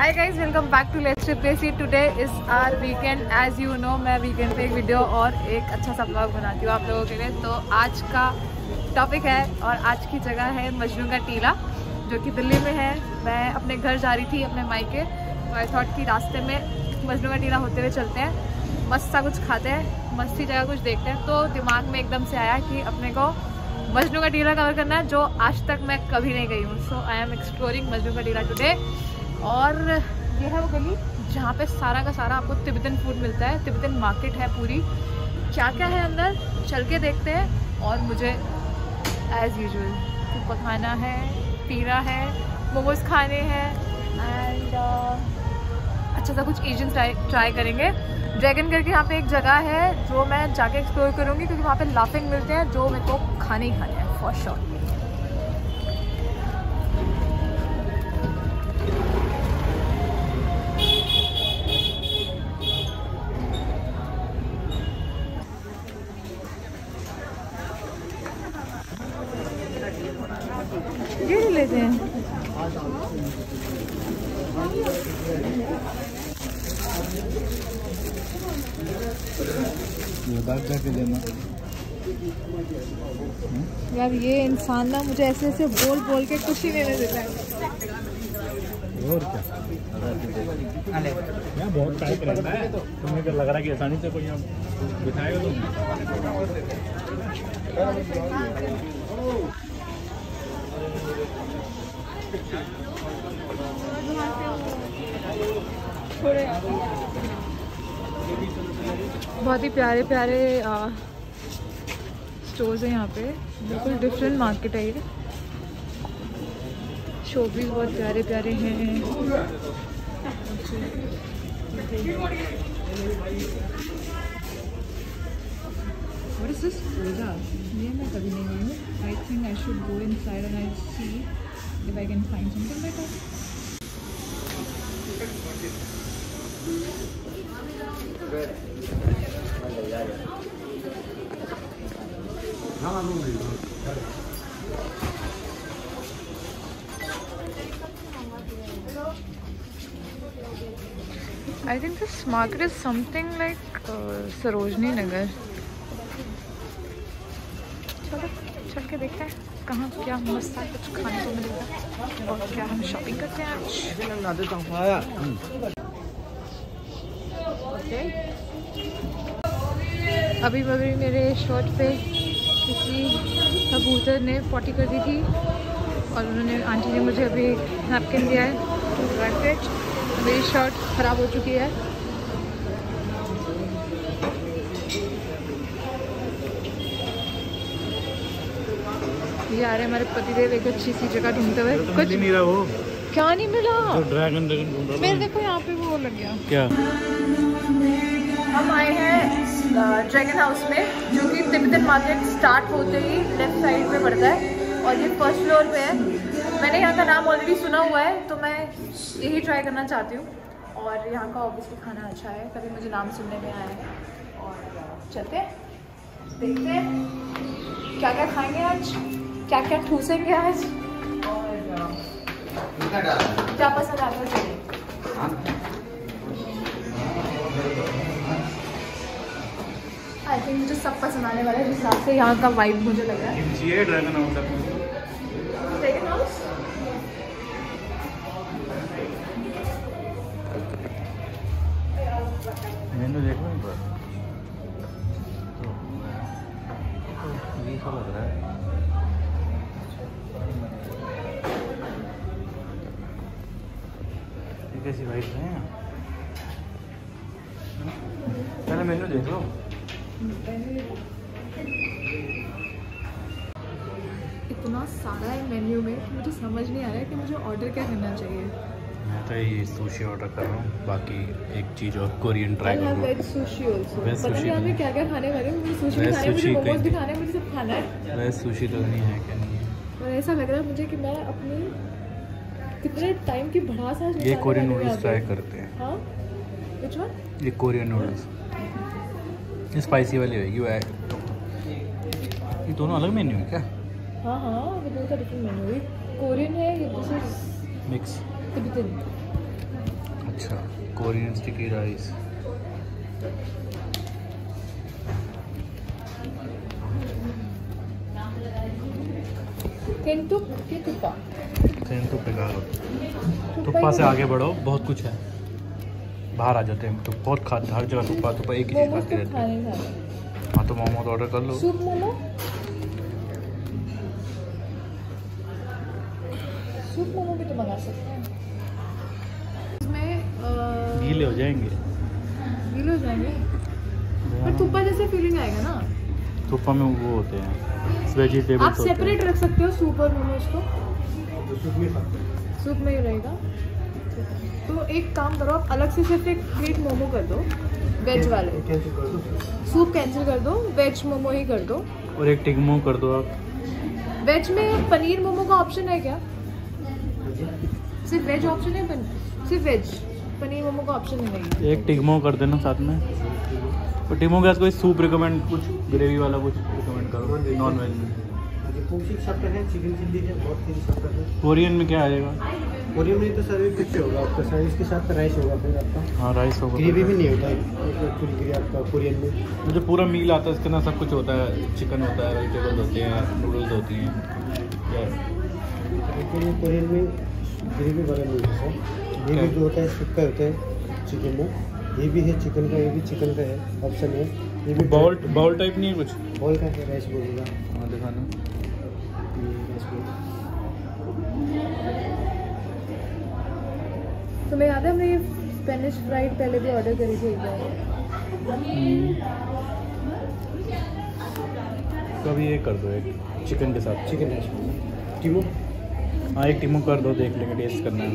Hi guys welcome back to let's trip today is our weekend as you know मैं weekend पे एक video और एक अच्छा सा ब्लॉग बनाती हूँ आप लोगों के लिए। तो आज का टॉपिक है और आज की जगह है मजनू का टीला, जो कि दिल्ली में है। मैं अपने घर जा रही थी, अपने मायके। तो आई थॉट कि रास्ते में मजनू का टीला होते हुए चलते हैं। मस्त सा कुछ खाते हैं, मस्ती जगह कुछ देखते हैं। तो दिमाग में एकदम से आया कि अपने को मजनू का टीला कवर करना है, जो आज तक मैं कभी नहीं गई हूँ। So I am exploring Majnu ka Tilla today और ये है वो गली जहाँ पे सारा का सारा आपको तिब्बतन फ़ूड मिलता है। तिब्बतन मार्केट है पूरी। क्या क्या है अंदर? चल के देखते हैं। और मुझे एज़ यूजल कुछ खाना है पीना है मोमोज खाने हैं एंड uh, अच्छा सा कुछ एजेंट ट्राई ट्राई करेंगे। ड्रैगन करके यहाँ पे एक जगह है जो मैं जाके एक्सप्लोर करूँगी क्योंकि वहाँ पे लाफिंग मिलते हैं जो मेरे को खाने ही खाने हैं फॉर श्योर देना। यार ये इंसान ना मुझे ऐसे ऐसे बोल बोल के कुछ ही नहीं देता है। और क्या? बहुत टाइट रहता है। तुम्हें क्या लग रहा है कि आसानी से कोई यहाँ बिठाएगा तुम बहुत ही प्यारे प्यारे स्टोर्स हैं यहाँ पे। बिल्कुल डिफरेंट मार्केट है ये। शो भी बहुत प्यारे प्यारे हैं। What is this? Oda. ये मैं कभी नहीं गई हूँ। I think I should go inside and I see if I can find something better I think this market is something like uh, Sarojini Nagar. चलो चल के देखते हैं कहाँ क्या मस्त सा कुछ खाने को मिलेगा और क्या हम शॉपिंग करते हैं आज ओके अभी अभी मेरे शर्ट पे किसी कबूतर ने पॉटी कर दी थी और उन्होंने आंटी ने मुझे अभी नैपकिन दिया है टू ड्राई मेरी शर्ट ख़राब हो चुकी है। ये आ रहे हमारे पतिदेव एक अच्छी सी जगह ढूंढते हुए। कुछ नहीं रहा वो? क्या नहीं मिला? तो ड्रैगन ड्रैगन ढूंढ रहा मेरे देखो यहाँ पे वो लग गया। क्या? हम आए हैं ड्रैगन हाउस में जो कि तिब्बतन मार्केट स्टार्ट होते ही लेफ़्ट साइड में पड़ता है और ये फ़र्स्ट फ्लोर पे है। मैंने यहाँ का नाम ऑलरेडी सुना हुआ है तो मैं यही ट्राई करना चाहती हूँ। और यहाँ का ऑब्वियसली खाना अच्छा है कभी मुझे नाम सुनने में आया है। और चलते हैं देखते हैं क्या क्या खाएँगे आज क्या क्या ठूसेंगे आज। और क्या पसंद आता है। आई थिंक मुझे सब पसंद आने वाला है जिस हिसाब से यहाँ का वाइब मुझे लग रहा है। ड्रैगन हाउस है Dragon House? मेनू देखो एक बार। तो ये सा लग रहा है। कैसी वाइट है? पहले मेनू देख लो। इतना सारा है मेन्यू में कि मुझे समझ नहीं आ रहा है कि मुझे ऑर्डर क्या करना चाहिए। मैं तो ये सुशी ऑर्डर कर रहा हूँ बाकी एक चीज़ और कोरियन ट्राई करूँगा। वेज सुशी आल्सो पता नहीं भी। क्या क्या खाने वाले हैं मुझे सुशी भी खाना है मुझे मोमोज भी खाने मुझे सब खाना है। वैसे सुशी तो नहीं है क्या? नहीं है और ऐसा लग रहा है मुझे कि मैं अपनी कितने टाइम की भड़ास आज ये कोरियन नूडल्स ट्राई करते हैं। हाँ? विच वन ये कोरियन नूडल्स स्पाइसी वाली होगी वो ये दोनों अलग मेन्यू है क्या? हाँ हाँ ये बहुत डिफरेंट मेन्यू है। कोरियन है ये मिक्स तिब्बतन अच्छा कोरियन स्टिकी राइस के तुप्पा। से आगे बढ़ो बहुत कुछ है। बाहर आ जाते हैं। तो बहुत खा हर जगह तुप्पा तुप्पा एक ही चीज़ खाते तो रहते हैं। खाने खाने हाँ तो मोमोज ऑर्डर कर लो। मोमो? भी तो मंगा सकते हैं। इसमें गीले हो जाएँगे। गीले हो जाएँगे? पर तुप्पा जैसे फीलिंग आएगा ना। तुप्पा में वो होते हैं। वेजिटेबल्स आप सेपरेट रख सकते हो सूप और मोमोज को? सूप में ही रहेगा। तो एक काम करो आप अलग से सिर्फ़ एक प्लेट मोमो कर दो वेज वाले। सूप कैंसिल कर दो वेज मोमो ही कर दो। और एक टिगमो कर दो आप। वेज में पनीर मोमो का ऑप्शन है क्या? सिर्फ़ वेज ऑप्शन है पन... सिर्फ़ वेज पनीर मोमो का ऑप्शन नहीं है एक टिगमो कर देना साथ में। और टिगमो के साथ कोई सूप रिकमेंड कुछ? ग्रेवी वाला कुछ रिकमेंड करो नॉन वेज में। चिकन चिल्ली है बहुत है। कोरियन में क्या आएगा? कोरियन में तो सर्विस कुछ होगा आपका सर्विस के साथ राइस होगा फिर आपका। हाँ राइस होगा ग्रेवी भी नहीं होता फुल ग्रेवी आपका कोरियन में। मुझे पूरा मील आता है इसके अंदर सब कुछ होता है चिकन होता है वेजिटेबल्स होते हैं नूडल्स होती हैं। कोरियन में ग्रेवी वाला नहीं होता ग्रेवी जो होता है सुक्का होता है चिकन में। ये भी है चिकन का ये भी चिकन का है ऑप्शन है। ये भी बाउल बाउल टाइप नहीं है कुछ? बॉल का है राइस बोलेगा। हाँ दिखाना तुम्हें याद है हमने ये स्पेनिश फ्राइड पहले भी ऑर्डर करी थी एक बार? कभी ये कर दो एक चिकन के साथ। चिकन टीमो? हाँ एक टिमो कर दो देख लेंगे टेस्ट करना है।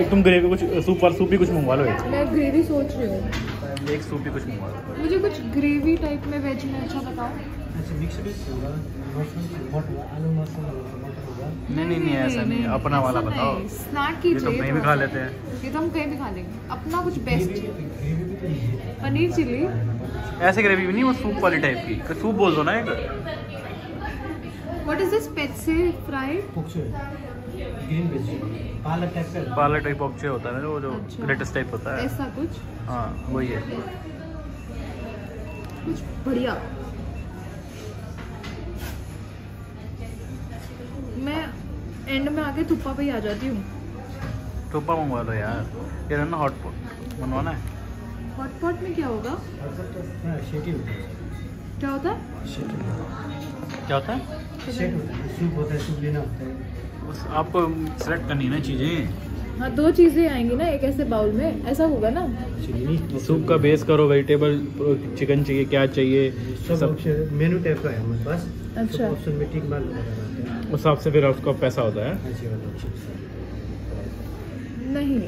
एक तुम ग्रेवी कुछ सूप वाला सूप भी कुछ मंगवा लो एक। मैं ग्रेवी सोच रही हूँ। एक सूप भी कुछ मंगवा लो। मुझे कुछ ग्रेवी टाइप में वेज में अच्छा बताओ। अच्छा मिक्स वेज होगा नहीं नहीं नहीं ऐसा नहीं। अपना वाला बताओ। स्नैक ये की तो कहीं भी खा लेते हैं। ये तो हम कहीं भी खा लेंगे। अपना कुछ बेस्ट तो पनीर चिल्ली ऐसे ग्रेवी भी नहीं वो सूप वाली टाइप की। सूप बोल दो ना एक। व्हाट इज़ दिस पेट्से फ्राइड पुक्सो ग्रीन पालक टाइप का। पार्लर टाइप ऑप्शन होता है ना वो जो अच्छा। ग्रेटेस्ट टाइप होता है। ऐसा कुछ? हाँ वही है। कुछ बढ़िया। एंड में आके तुप्पा पे ही आ जाती हूँ। टोपा मंगवा लो यार। ये ना हॉट पॉट बनवाना है? हॉट पॉट में क्या होगा? हाँ होता क्या होता है? क्या होता है? है सूप होता है सूप लेना होता है बस आपको सेलेक्ट करनी है ना चीज़ें। हाँ दो चीज़ें आएँगी ना एक ऐसे बाउल में। ऐसा होगा ना? सूप का बेस करो वेजिटेबल चिकन चाहिए क्या चाहिए? सब सब। मेनू टाइप का है हमारे पास। अच्छा। है उस हिसाब से फिर उसका पैसा होता है। वाला ऑप्शन नहीं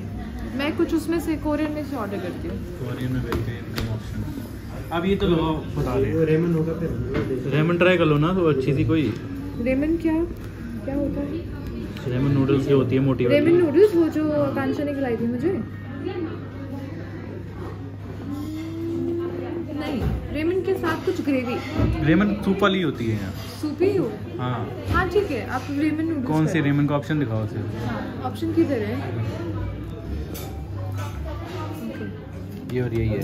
मैं कुछ उसमें से कोरियन में से ऑर्डर करती हूँ। कोरियन में वेजिटेरियन का ऑप्शन अब ये तो लो बता रहे रेमन होगा फिर रेमन ट्राई कर लो ना तो अच्छी सी कोई। रेमन क्या क्या होता है? रेमन नूडल्स की होती है मोटी रेमन नूडल्स वो जो आकांक्षा ने खिलाई थी मुझे। रेमन के साथ कुछ ग्रेवी रेमन सूप वाली होती है यार सूपी हो हाँ? हाँ। ठीक है। आप रेमन कौन सी। रेमन का ऑप्शन दिखाओ सिर्फ़ हाँ ऑप्शन किधर है? ये और यही है।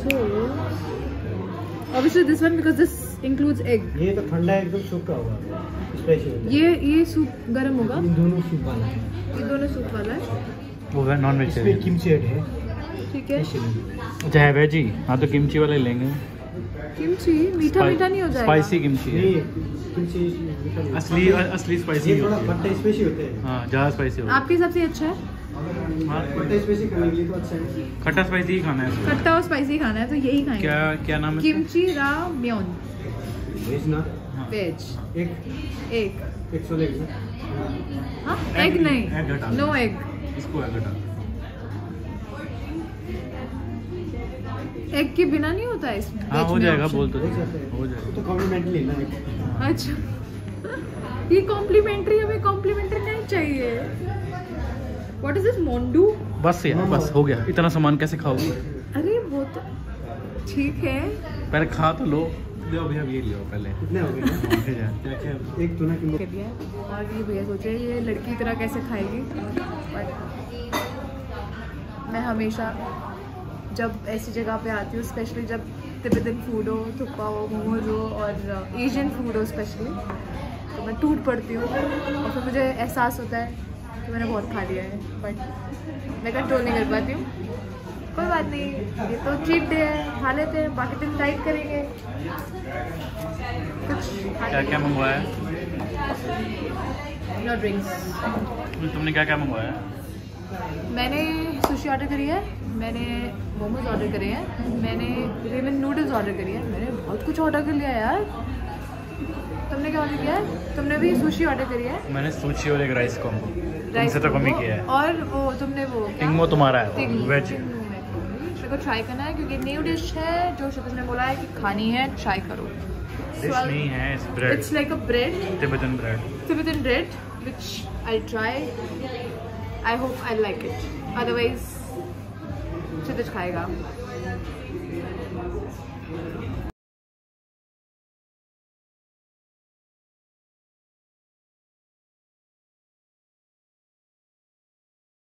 So, obviously this one because this includes egg. ये तो ठंडा एकदम सूखा होगा। स्पेशल ये ये सूप गरम होगा? इन दोनों सूप वाला है। ये दोनों सूप वाला है। वो है नॉन इसमें वेजिटेरियन किमची है। ठीक है। स्पेशली अच्छा है वेज ही हाँ तो किमची वाले लेंगे। किमची मीठा मीठा नहीं हो जाएगा? स्पाइसी किमची है। किमची असली असली स्पाइसी ये थोड़ा होती है। खट्टा स्पेशली होता हाँ। ज़्यादा स्पाइसी होता आपके हिसाब से अच्छा है? है। हाँ, खट्टा स्पेशली खाने के लिए तो अच्छा है। खट्टा स्पाइसी ही खाना है खट्टा और स्पाइसी खाना है तो यही खाएँगे। क्या क्या नाम है? किमची राम्योन वेज ना? हाँ। वेज एक एक एक सौ लेग हाँ एग नहीं, नो एग इसको है घटा एग के बिना नहीं होता है इसमें? हाँ हो जाएगा बोल तो हो जाएगा। तो कॉम्प्लीमेंट्री लेना है। अच्छा। ये कॉम्प्लीमेंट्री हमें कॉम्प्लीमेंट्री नहीं चाहिए। व्हाट इज़ दिस मोंडू बस यार बस हो गया। इतना सामान कैसे खाओगी? अरे वो तो ठीक है। पहले खा तो लो। लो भैया ये लियो पहले। कितने हो गए भैया एक टूना किलो के लिए और ये भैया सोचे ये लड़की तरह कैसे खाएगी? मैं हमेशा जब ऐसी जगह पे आती हूँ स्पेशली जब तिब्बतन फ़ूड हो थुप्पा हो मोमोज हो और एशियन फ़ूड हो स्पेशली तो मैं टूट पड़ती हूँ। और फिर मुझे एहसास होता है कि मैंने बहुत खा लिया है बट मैं कंट्रोल नहीं कर पाती हूँ। कोई बात नहीं ये तो चीट डे है खा लेते हैं बाकी दिन टाइट करेंगे। कुछ क्या क्या मंगवाया? नो ड्रिंक्स तुमने क्या क्या मंगवाया? मैंने सुशी ऑर्डर करी है मैंने मोमोज ऑर्डर करे हैं मैंने रेमन नूडल्स ऑर्डर करी है। मैंने बहुत कुछ ऑर्डर कर लिया यार। तुमने क्या ऑर्डर किया है? तुमने भी सुशी ऑर्डर करी है? मैंने सूची और एक राइस कॉम्बो राइस तो कमी combo, किया है। और वो तुमने वो? टिंगमो तुम्हारा है वेज को ट्राई करना है क्योंकि न्यू डिश है जो शतज ने बोला है कि खानी है ट्राई करो। डिश नहीं है इस bread it's like a bread Tibetan bread Tibetan bread, which I'll try. I hope I like it. Otherwise, chidit khayega.